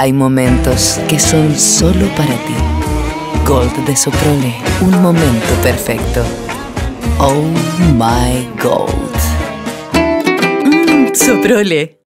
Hay momentos que son solo para ti. Gold de Soprole, un momento perfecto. Oh my Gold. Mm, Soprole.